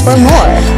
for more.